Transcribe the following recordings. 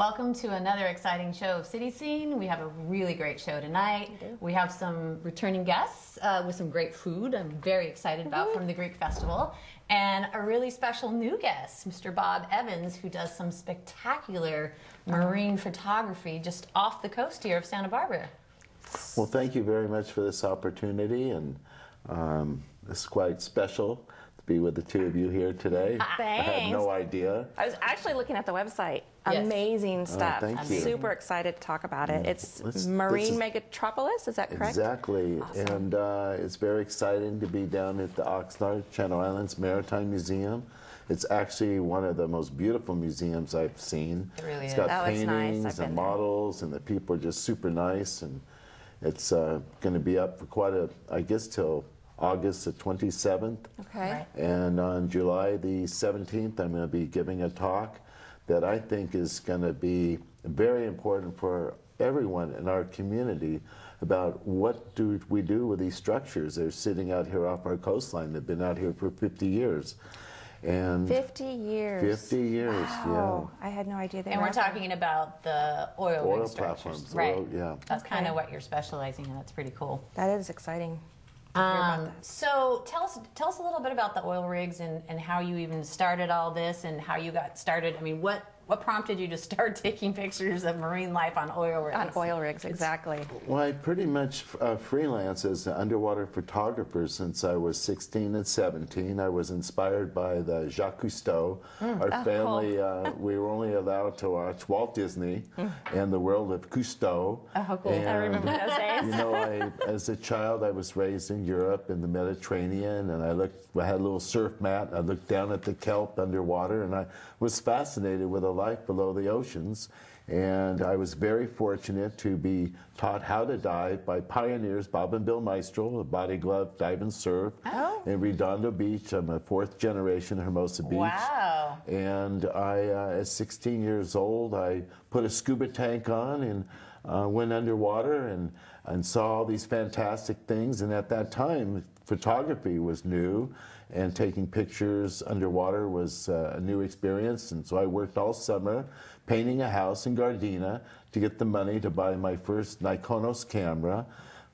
Welcome to another exciting show of City Scene. We have a really great show tonight. We have some returning guests uh, with some great food I'm very excited about from the Greek Festival. And a really special new guest, Mr. Bob Evans, who does some spectacular marine photography just off the coast here of Santa Barbara. Well, thank you very much for this opportunity, and um, it's quite special to be with the two of you here today. I had no idea. I was actually looking at the website. Yes. Amazing stuff. thank I'm you. super excited to talk about it. It's This- this Marine is- Megatropolis, is that correct? Exactly, Awesome. and uh, it's very exciting to be down at the Oxnard Channel Islands Maritime Museum. It's actually one of the most beautiful museums I've seen. It really It's is. got Oh, it's nice. paintings I've and there. models, and the people are just super nice. And it's uh, going to be up for quite a, I guess, till August the 27th. Okay. Right. And on July the 17th, I'm going to be giving a talk that I think is going to be very important for everyone in our community about what do we do with these structures. They're sitting out here off our coastline. They've been out here for 50 years. And 50 years. 50 years, Wow. I had no idea they And were we're out there. talking about the oil, Oil rig structures. platforms, Right. oil- yeah. That's kind of what you're specializing in. That's pretty cool. That is exciting. To hear about Um, so tell us tell us a little bit about the oil rigs and, and how you even started all this and how you got started. I mean, what what prompted you to start taking pictures of marine life on oil rigs? On oil rigs, exactly. Well, I pretty much uh, freelance as an underwater photographer since I was 16 and 17. I was inspired by the Jacques Cousteau. Our family, uh, we were only allowed to watch Walt Disney and the world of Cousteau. Oh, cool. I remember those days. You know, I, as a child, I was raised in Europe in the Mediterranean, and I looked. I had a little surf mat. I looked down at the kelp underwater, and I was fascinated with the life below the oceans. And I was very fortunate to be taught how to dive by pioneers Bob and Bill Meistrell, a body glove dive and surf Oh. in Redondo Beach. I'm a fourth generation Hermosa Beach. Wow. And I, uh, at 16 years old, I put a scuba tank on and uh, went underwater and, and saw all these fantastic things. And at that time, photography was new, and taking pictures underwater was uh, a new experience. And so I worked all summer painting a house in Gardena to get the money to buy my first Nikonos camera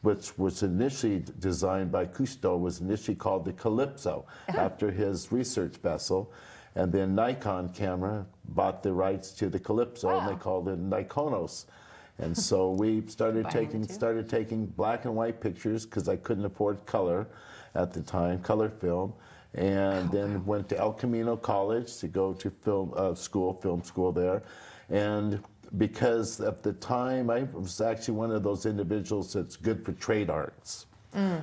which was initially designed by Cousteau, was initially called the Calypso after his research vessel. And then Nikon camera bought the rights to the Calypso and they called it Nikonos. And so we started taking started taking black and white pictures because I couldn't afford color at the time, color film. And then went to El Camino College to go to film uh, school, film school there. And because at the time I was actually one of those individuals that's good for trade arts.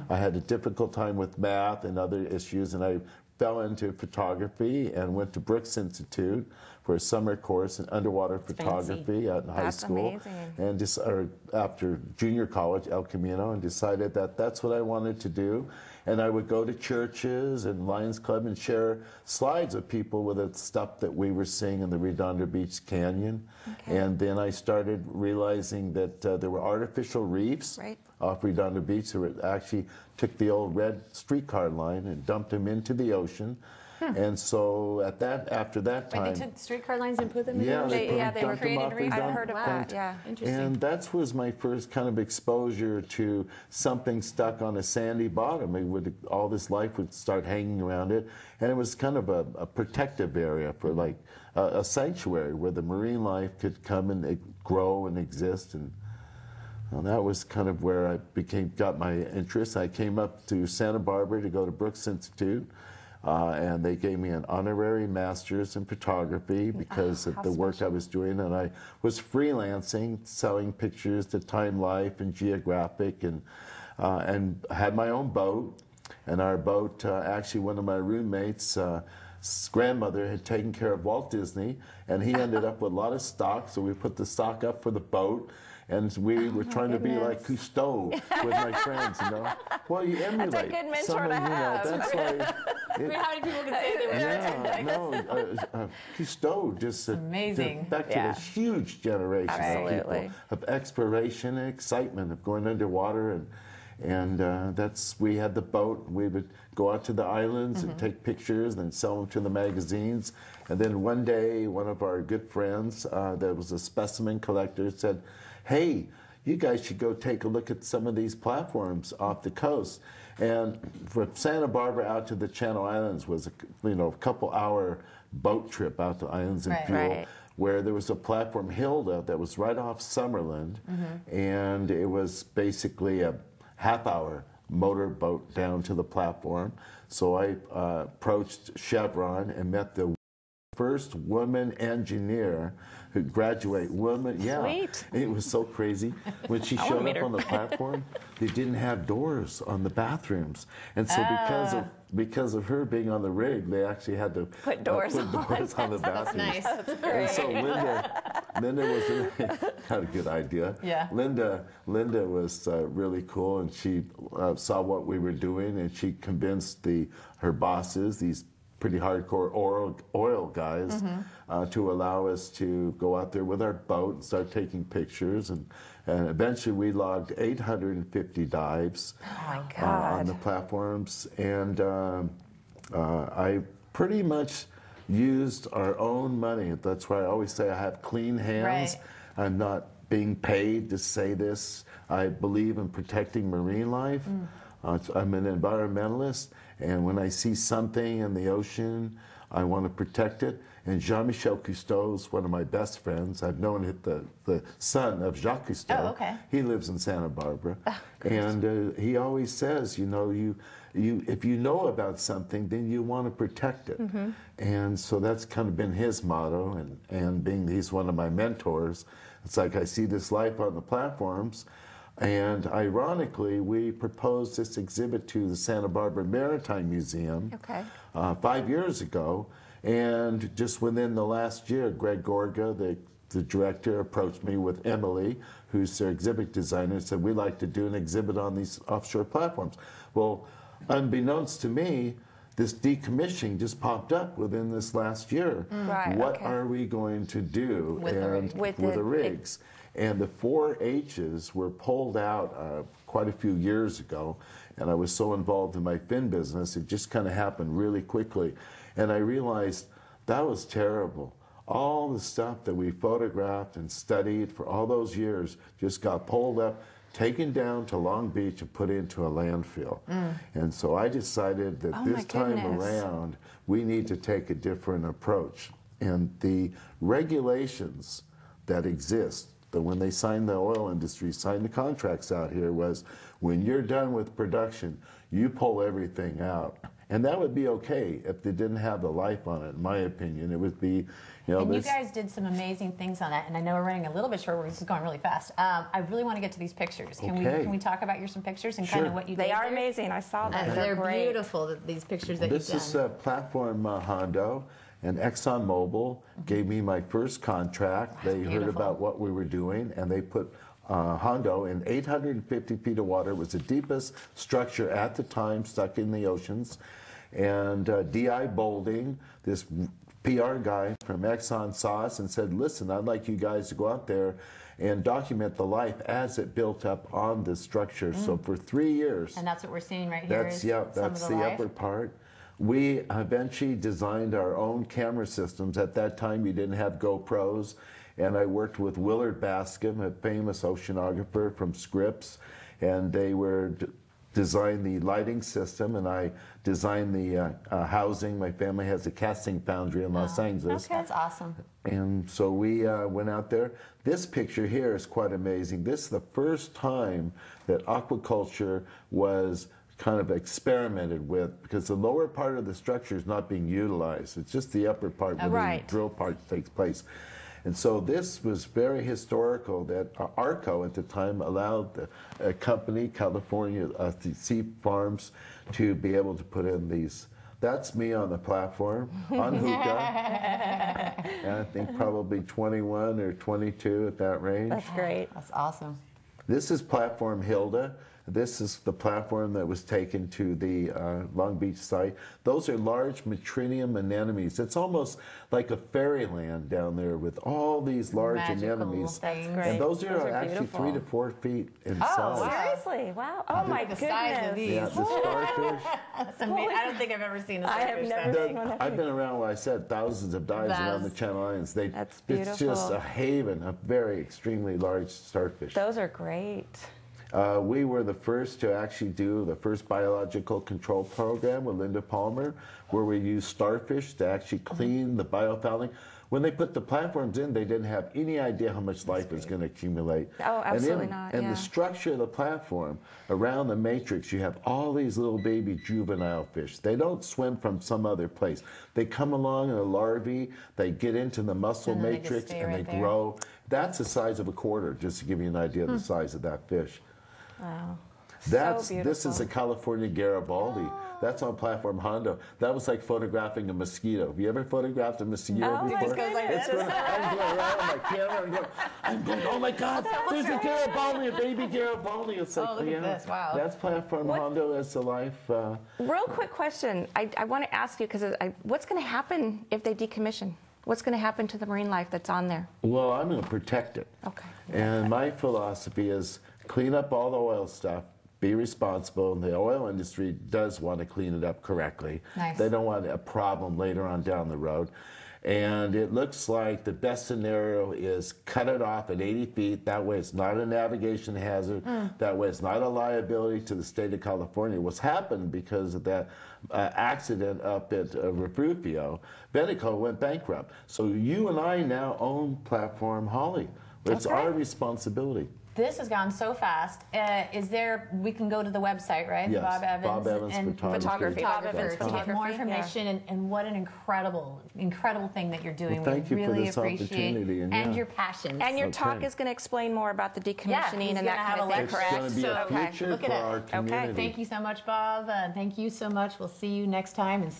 I had a difficult time with math and other issues, and I fell into photography and went to Brooks Institute for a summer course in underwater photography out in high That's school. amazing. And just, or after junior college, El Camino, and decided that that's what I wanted to do. And I would go to churches and Lions Club and share slides with people with the stuff that we were seeing in the Redondo Beach Canyon. And then I started realizing that uh, there were artificial reefs Right. off Redondo Beach that actually took the old red streetcar line and dumped them into the ocean. And so at that, after that Hmm. Wait, time, they took streetcar lines and put them in yeah, the they They- yeah, they them created. I've heard of that, yeah. Interesting. and that was my first kind of exposure to something stuck on a sandy bottom. It would, all this life would start hanging around it. And it was kind of a, a protective area for like a, a sanctuary where the marine life could come and e- grow and exist. And well, that was kind of where I became, got my interest. I came up to Santa Barbara to go to Brooks Institute. Uh, and they gave me an honorary master's in photography because of how the work I was doing, and I was freelancing, selling pictures to Time Life and Geographic, and uh, and had my own boat. And our boat, uh, actually, one of my roommates. Uh, grandmother had taken care of Walt Disney, and he ended up with a lot of stock. So we put the stock up for the boat, and we were trying to be like Cousteau with my friends. You know, well, you emulate. good mentor some of, to you know, have. that's why. I mean, how many people can say they were Yeah, no, uh, uh, Cousteau just uh, amazing. back to Yeah. a huge generation of people of exploration and excitement of going underwater and And uh, that's we had the boat. We would go out to the islands and take pictures, and sell them to the magazines. And then one day, one of our good friends, uh, that was a specimen collector, said, "Hey, you guys should go take a look at some of these platforms off the coast." And from Santa Barbara out to the Channel Islands was a you know a couple hour boat trip out to islands and Right. fuel Right. where there was a platform Hilda that was right off Summerland, and it was basically a half hour motorboat down to the platform. So I uh, approached Chevron and met the first woman engineer who graduate woman yeah Sweet. it was so crazy when she showed up on the platform they didn't have doors on the bathrooms and so because of because of her being on the rig they actually had to Put uh, doors put on. doors on the bathrooms nice. and so Linda, Linda was a, had a good idea. Yeah. Linda, Linda was uh, really cool, and she uh, saw what we were doing, and she convinced the her bosses, these pretty hardcore oil oil guys, Mm-hmm. uh, to allow us to go out there with our boat and start taking pictures, and, and eventually we logged 850 dives Oh uh, on the platforms, and um, uh, I pretty much used our own money. That's why I always say I have clean hands. Right. I'm not being paid to say this. I believe in protecting marine life. Uh, I'm an environmentalist, and when I see something in the ocean, I want to protect it. And Jean-Michel Cousteau is one of my best friends. I've known it, the, the son of Jacques Cousteau. Oh, okay. He lives in Santa Barbara, and uh, he always says, you know, you, you, if you know about something, then you want to protect it. And so that's kind of been his motto. And, and being he's one of my mentors, it's like I see this life on the platforms. And ironically, we proposed this exhibit to the Santa Barbara Maritime Museum Okay. uh, five years ago. And just within the last year, Greg Gorga, the, the director, approached me with Emily, who's their exhibit designer, and said, We'd like to do an exhibit on these offshore platforms. Well, unbeknownst to me, this decommissioning just popped up within this last year. Right, What okay. are we going to do With and rigs. With with the- the rigs? And the four H's were pulled out uh, quite a few years ago. And I was so involved in my fin business, it just kind of happened really quickly. And I realized that was terrible. All the stuff that we photographed and studied for all those years just got pulled up, taken down to Long Beach, and put into a landfill. And so I decided that Mm. Oh, this time around, we need to take a different approach. And the regulations that exist, that when they signed the oil industry, signed the contracts out here, was when you're done with production, you pull everything out. And that would be okay if they didn't have the life on it, in my opinion. It would be, you know, And you guys did some amazing things on that, and I know we're running a little bit short. We're this is going really fast. Um, I really want to get to these pictures. Can we Okay. can we talk about your some pictures and kind of what you They did are there? amazing. I saw Uh, them. they're great. beautiful. These pictures that This you've is done. uh, Platform uh, Hondo, and ExxonMobil gave me my first contract. They heard about what we were doing, and they put uh, Hondo in 850 feet of water. It was the deepest structure at the time, stuck in the oceans. And uh, DI Bolding, this PR guy from Exxon saw us and said, "Listen, I'd like you guys to go out there." And document the life as it built up on the structure. So for three years, and that's what we're seeing right here. that's yeah. That's the, the, upper part. We eventually designed our own camera systems. At that time, you didn't have GoPros, and I worked with Willard Bascom, a famous oceanographer from Scripps, and they were d- designed the lighting system, and I designed the uh, uh, housing. My family has a casting foundry in Los Angeles. Okay, That's awesome. And so we uh, went out there. This picture here is quite amazing. This is the first time that aquaculture was kind of experimented with because the lower part of the structure is not being utilized. It's just the upper part where right. the drill part takes place. And so this was very historical that ARCO at the time allowed the, a company, California uh, Sea Farms, to be able to put in these. That's me on the platform on hookah. and I think probably 21 or 22 at that range. That's great. That's awesome. This is Platform Hilda. This is the platform that was taken to the uh, Long Beach site. Those are large Metridium anemones. It's almost like a fairyland down there with all these large Magical anemones. things. great. And those are, Those are actually beautiful. three to four feet in Oh, size. wow. Seriously? Wow. Oh my the goodness. size of these. Yeah, the starfish. That's amazing. I don't think I've ever seen a I have starfish never that seen big. one. I've been around, like I said, thousands of dives around the Channel Islands. They, That's It's just a haven, a very extremely large starfish. Those are great. Uh, we were the first to actually do the first biological control program with Linda Palmer, where we used starfish to actually clean the biofouling. When they put the platforms in, they didn't have any idea how much life was going to accumulate. Oh, And in- absolutely not, And yeah. the structure of the platform, around the matrix, you have all these little baby juvenile fish. They don't swim from some other place. They come along in a larvae, they get into the mussel And then they matrix, and right they there. grow. That's the size of a quarter, just to give you an idea of the size of that fish. Wow. That's so this is a. California Garibaldi. Oh. That's on platform Hondo. That was like photographing a mosquito. Have you ever photographed a mosquito Oh, before? goodness. It's going, I'm going around with my camera and going, I'm going, oh my God, there's a Garibaldi, a baby Garibaldi. It's like, Oh, look at this, wow. That's platform What- Hondo as the life. Uh, Real quick question. I, I want to ask you because what's going to happen if they decommission? What's going to happen to the marine life that's on there? well, I'm going to protect it. Okay. And my philosophy is clean up all the oil stuff, be responsible. And the oil industry does want to clean it up correctly. Nice. They don't want a problem later on down the road. And it looks like the best scenario is cut it off at 80 feet. That way it's not a navigation hazard. That way it's not a liability to the state of California. What's happened because of that uh, accident up at uh, Refugio, Venoco went bankrupt. So you and I now own Platform Holly. It's Okay. our responsibility. This has gone so fast. Uh, is there? We can go to the website, right? Yes, Bob Evans Bob Evans and Photography. Photography. Bob photographer Evans to get more Photography, yeah. information. And, and what an incredible, incredible thing that you're doing. Well, thank we you for really this appreciate opportunity, and and yeah. your passion. And your Okay. talk is going to explain more about the Yeah, decommissioning he's and that kind of thing, lecture. It's going to be So, a okay. future Look at for it. our Okay. Thank you so much, Bob. Uh, thank you so much. We'll see you next time. And